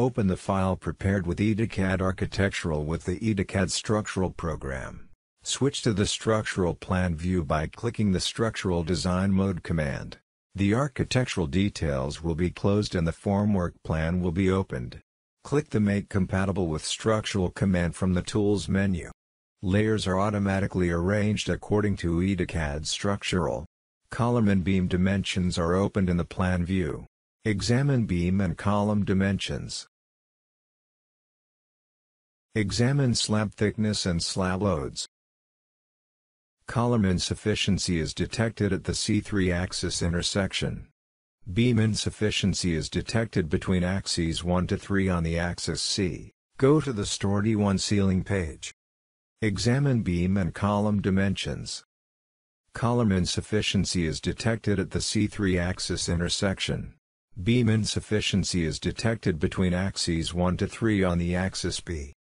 Open the file prepared with ideCAD Architectural with the ideCAD Structural program. Switch to the Structural Plan view by clicking the Structural Design Mode command. The architectural details will be closed and the formwork plan will be opened. Click the Make Compatible with Structural command from the Tools menu. Layers are automatically arranged according to ideCAD Structural. Column and beam dimensions are opened in the Plan view. Examine beam and column dimensions. Examine slab thickness and slab loads. Column insufficiency is detected at the C3 axis intersection. Beam insufficiency is detected between axes 1 to 3 on the axis C. Go to the Story 1 ceiling page. Examine beam and column dimensions. Column insufficiency is detected at the C3 axis intersection. Beam insufficiency is detected between axes 1 to 3 on the axis B.